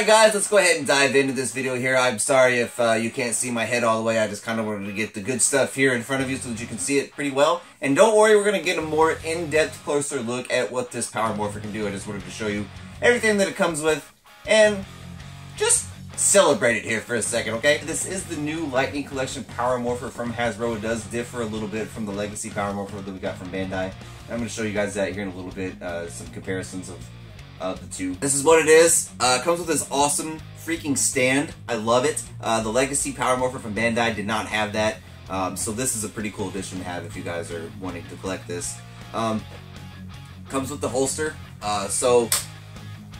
Alright guys, let's go ahead and dive into this video here. I'm sorry if uh, you can't see my head all the way. I just kind of wanted to get the good stuff here in front of you so that you can see it pretty well. And don't worry, we're going to get a more in-depth, closer look at what this Power Morpher can do. I just wanted to show you everything that it comes with and just celebrate it here for a second, okay? This is the new Lightning Collection Power Morpher from Hasbro. It does differ a little bit from the Legacy Power Morpher that we got from Bandai. I'm going to show you guys that here in a little bit, uh, some comparisons of of the two. This is what it is. Uh, comes with this awesome freaking stand. I love it. Uh, the Legacy Power Morpher from Bandai did not have that. Um, so this is a pretty cool addition to have if you guys are wanting to collect this. Um, comes with the holster. Uh, so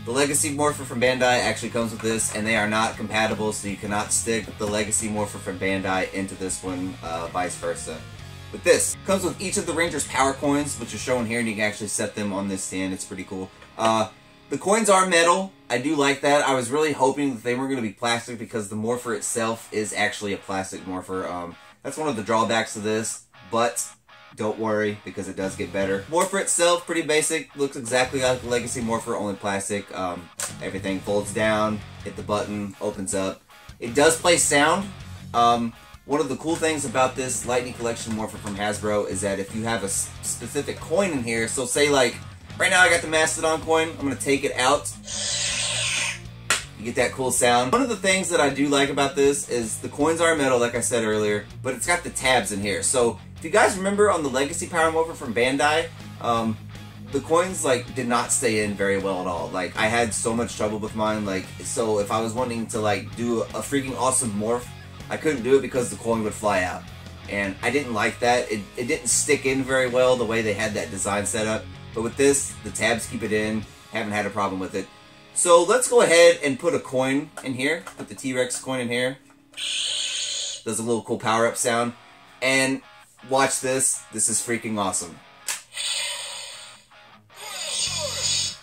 the Legacy Morpher from Bandai actually comes with this, and they are not compatible, so you cannot stick the Legacy Morpher from Bandai into this one, uh, vice versa. With this, comes with each of the Rangers Power Coins, which are shown here, and you can actually set them on this stand. It's pretty cool. Uh, the coins are metal. I do like that. I was really hoping that they were going to be plastic because the morpher itself is actually a plastic morpher. Um, that's one of the drawbacks of this, but don't worry because it does get better. Morpher itself, pretty basic. Looks exactly like the Legacy Morpher, only plastic. Um, everything folds down, hit the button, opens up. It does play sound. Um, one of the cool things about this Lightning Collection Morpher from Hasbro is that if you have a specific coin in here, so say like Right now I got the Mastodon coin. I'm to take it out. You get that cool sound. One of the things that I do like about this is the coins are metal, like I said earlier, but it's got the tabs in here. So if you guys remember on the Legacy Power Morpher from Bandai, um, the coins like did not stay in very well at all. Like I had so much trouble with mine. Like so if I was wanting to like do a freaking awesome morph, I couldn't do it because the coin would fly out. And I didn't like that. It, it didn't stick in very well the way they had that design set up. But with this, the tabs keep it in. Haven't had a problem with it. So let's go ahead and put a coin in here. Put the T-Rex coin in here. Does a little cool power-up sound. And watch this. This is freaking awesome.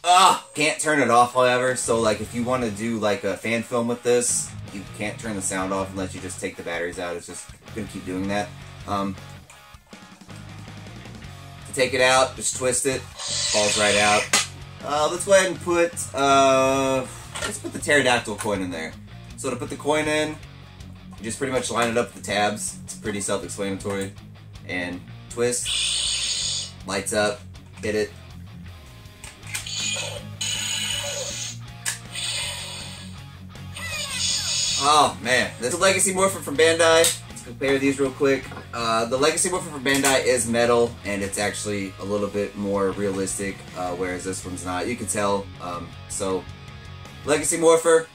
Ah, can't turn it off, however. So, like, if you want to do like a fan film with this, you can't turn the sound off unless you just take the batteries out. It's just gonna keep doing that. Um, take it out, just twist it, falls right out. Uh, let's go ahead and put, uh, let's put the pterodactyl coin in there. So to put the coin in, you just pretty much line it up with the tabs. It's pretty self-explanatory. And twist, lights up, hit it. Oh man, this is Legacy Morpher from Bandai Let's compare these real quick. Uh, the Legacy Morpher for Bandai is metal, and it's actually a little bit more realistic, uh, whereas this one's not. You can tell. Um, so, Legacy Morpher,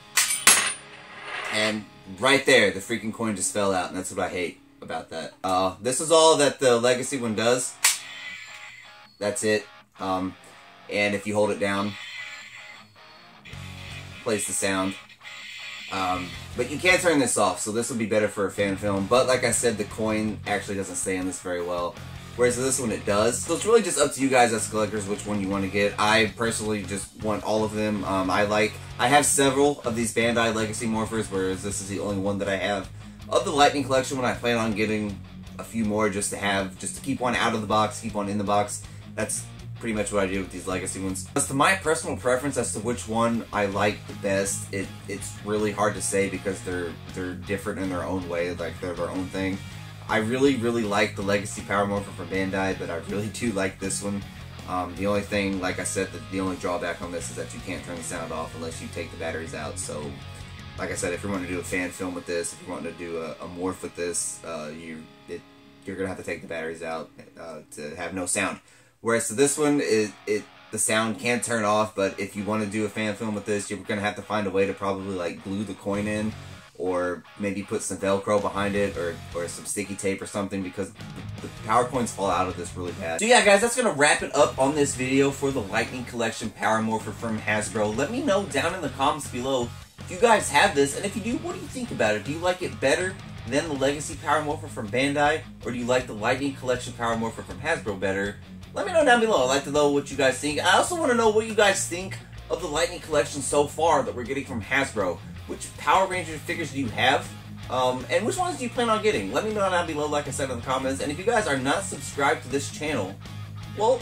and right there, the freaking coin just fell out, and that's what I hate about that. Uh, this is all that the Legacy one does. That's it. Um, and if you hold it down, plays the sound. Um, but you can't turn this off, so this would be better for a fan film. But like I said, the coin actually doesn't stay in this very well. Whereas this one, it does. So it's really just up to you guys as collectors which one you want to get. I personally just want all of them. Um, I like, I have several of these Bandai Legacy Morphers, whereas this is the only one that I have. Of the Lightning Collection when I plan on getting a few more just to have, just to keep one out of the box, keep one in the box. That's pretty much what I do with these legacy ones. As to my personal preference as to which one I like the best, it it's really hard to say because they're they're different in their own way, like they're their own thing. I really, really like the Legacy Power Morpher from Bandai, but I really do like this one. Um, the only thing, like I said, the, the only drawback on this is that you can't turn the sound off unless you take the batteries out. So, like I said, if you're wanting to do a fan film with this, if you're wanting to do a, a morph with this, uh, you it, you're gonna have to take the batteries out uh, to have no sound. Whereas to this one, it, it the sound can't turn off, but if you want to do a fan film with this, you're to have to find a way to probably like glue the coin in or maybe put some Velcro behind it or, or some sticky tape or something because the, power coins fall out of this really bad. So yeah guys, that's to wrap it up on this video for the Lightning Collection Power Morpher from Hasbro. Let me know down in the comments below if you guys have this, and if you do, what do you think about it? Do you like it better than the Legacy Power Morpher from Bandai, or do you like the Lightning Collection Power Morpher from Hasbro better? Let me know down below. I'd like to know what you guys think. I also want to know what you guys think of the Lightning Collection so far that we're getting from Hasbro. Which Power Ranger figures do you have? Um, and which ones do you plan on getting? Let me know down below, like I said in the comments. And if you guys are not subscribed to this channel, well,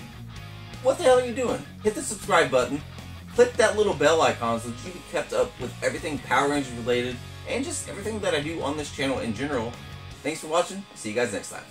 what the hell are you doing? Hit the subscribe button. click that little bell icon so that you be kept up with everything Power Rangers related and just everything that I do on this channel in general. Thanks for watching. See you guys next time.